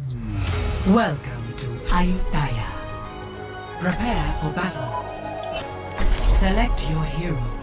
Welcome to Ayutthaya. Prepare for battle. Select your hero.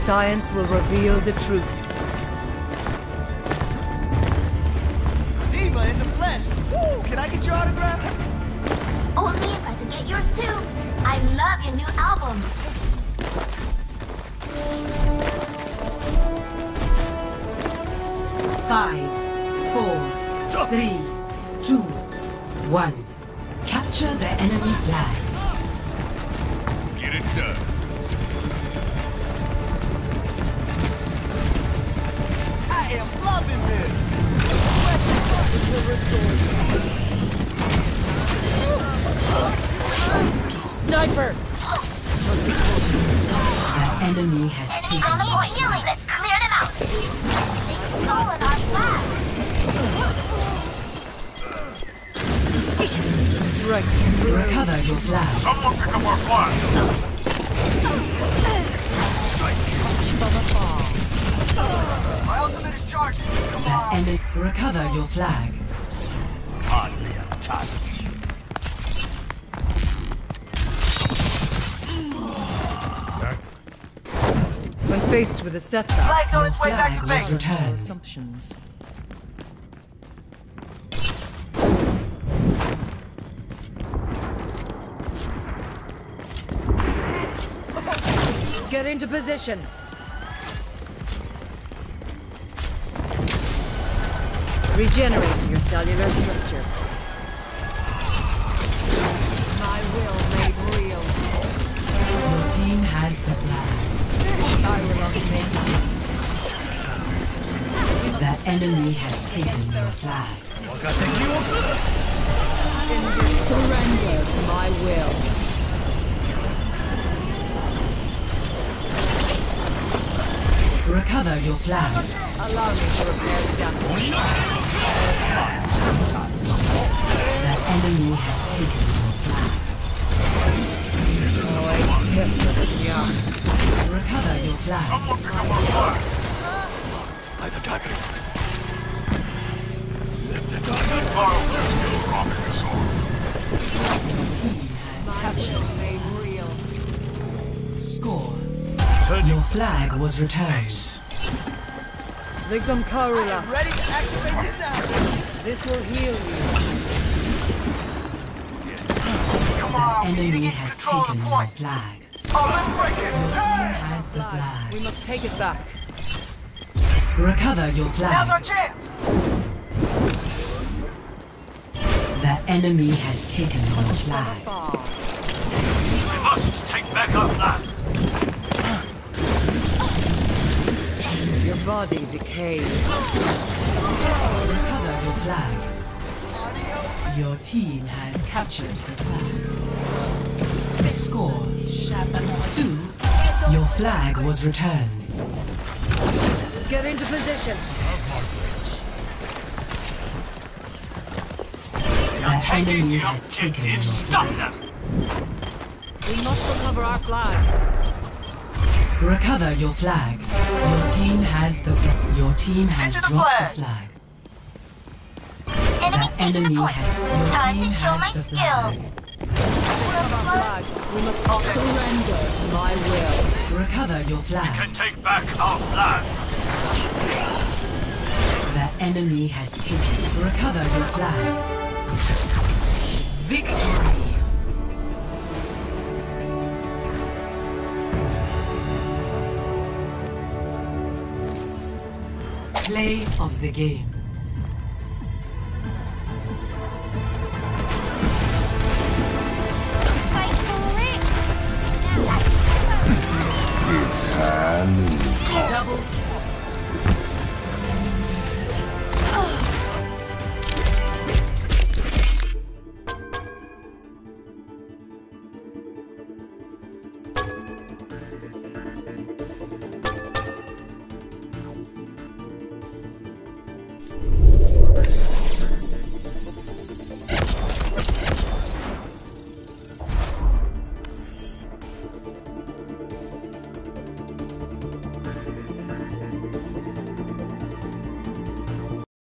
Science will reveal the truth. D.Va in the flesh! Woo! Can I get your autograph? Only if I could get yours too. I love your new album. Five, four, three, two, one. Capture the enemy flag. Get it done. Sniper! The enemy has Enemy taken. on the point healing. Let's clear them out. They've stolen our flag. Strike through. Recover your flag. Someone pick up our flag. My ultimate is charged! Come on! enemy. Recover your flag. Hardly a touch. Faced with a setback, Flag's on its way back flag to was base! returned. assumptions. Get into position. Regenerating your cellular structure. Enemy has taken your flag. Surrender to my will. Recover your flag. Allow me to repair the damage. The enemy has taken your flag. Oh, I tip for the. Recover your flag. Someone pick up our flag. By the dragon. Score. Turn Your flag was returned. Ligam Karula. Ready to activate this out! This will heal you. Come on, we need to Enemy has control taken the your point! flag. Oh, let's break it! Your team Turn! has the Flag. We must take it back. Recover your flag. Now's our chance! The enemy has taken your flag. We must take back our flag. Your body decays. Recover your flag. Your team has captured the flag. Score. Two. Your flag was returned. Get into position. The enemy has taken your flag. We must recover our flag. Recover your flag. Your team has the your team has Into the dropped flag. the flag. Enemy The taking the enemy point. has your Time team to show my has the flag. skills. Our flag. We must surrender to my will. Recover your flag. We Can take back our flag. The enemy has taken. Recover your flag. Victory. Play of the game. Fight for it. It's Halloween. Double